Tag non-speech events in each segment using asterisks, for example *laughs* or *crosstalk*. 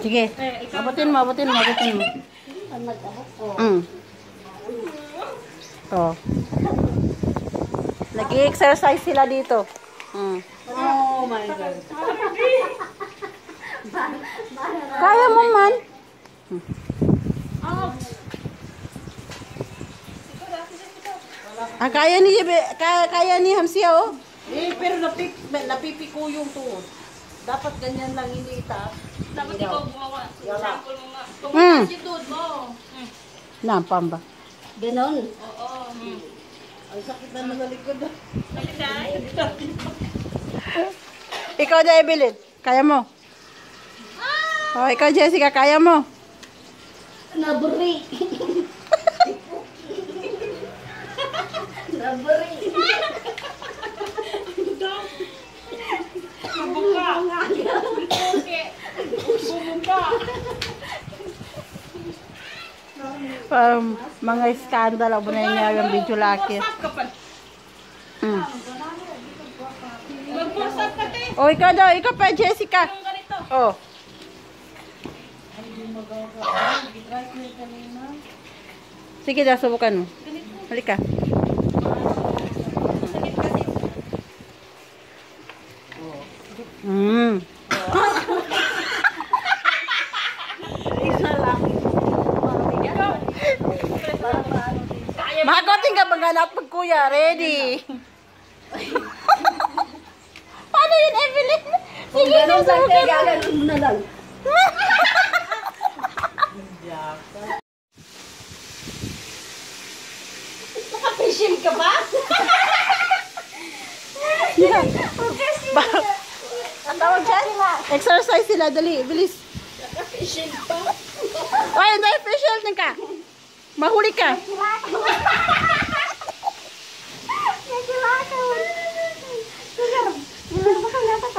Sige. Abutin mo, abutin mo, abutin mo. Mm. Oh. Nag-exercise sila dito. Mm. Oh my God. Kaya mo man. Ah, kaya ni kaya, kaya ni Hamsia oh. Eh, pero napip, napipiko yung tuhod. Dapat ganyan lang hindi itaas. Dapat ikaw gumawa. Sample mo nga. Mm. Tumakas yung dude mo. Mm. Nampam ba? Ganon. Oo. Mm. Ang sakit na ng likod. Nagday. Ikaw na Evelyn, kaya mo? Oh, ikaw Jessica, kaya mo? Naburi. *laughs* *laughs* Naburi. Um, mga skandal ako na niya yung video laki. Mm. Oh, ikaw daw, ikaw pa Jessica. Oh. Sige daw, subukan mo. Halika. Mm. Mahagotin ka maganap pag kuya. Ready. *laughs* Paano yun, Evelyn? Kung ganon lang kayo, gaganon mo na lang. *laughs* Nakapishim ka ba? *laughs* Ang tawag dyan? Exercise sila, dali, bilis. Nakapishim pa. Ay, hindi, facial din ka. Mahuli ka.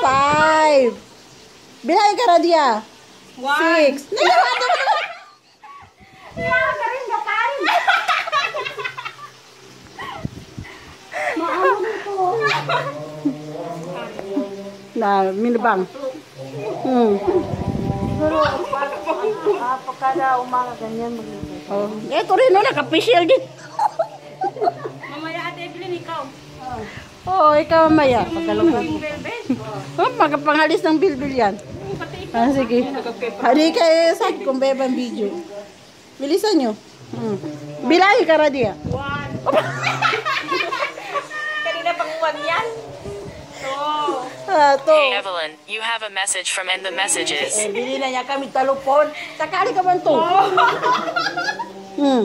Five. bilangin ka, Radia. Six. Nah, *laughs* ya, nah minibang. Hmm. Siguro, pagka umaga ganyan mag Oh, eh. Oo, oh, ikaw mamaya. Pagkalugan. Velvet. Oh, ng bilbil yan. Ah, sige. Hali kayo sa akin kung bebang video. Bilisan nyo. Hmm. Bilangin ka, Radia. one. Kanina pang one yan. So, Ah, to. Hey Evelyn, you have a message from End the Messages. Eh, bili na niya kami talupon. Sakali ka man to. Hmm.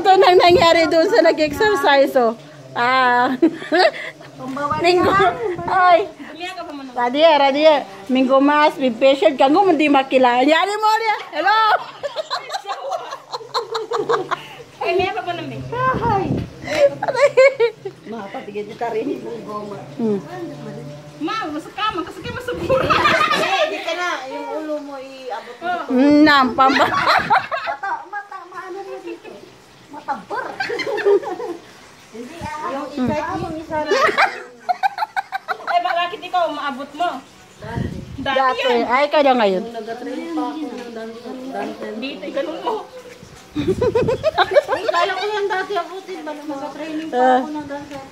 Ito nang nangyari doon sa nag-exercise, oh. Ah. Minggo. Ay. Pa. Radia, Radia. Minggo mas, may patient ka. Kung hindi makilala. Yari mo niya. Hello. Ay, may pa ba namin? Mapatigil kita rin yung goma. Hmm. Ma, masuk ka, magkasakay masubura. Eh, di ka na. Yung ulo mo iabot mo. Ah. Na. Ay, *laughs* bakit ikaw maabot mo? Dati Dati. yan. Ay, kaya ngayon. Nag-train pa ako ng dancer. Dito, ganun mo. Ay, kala ko yan dati ako. Tin, bala mag-training pa ako ng dancer.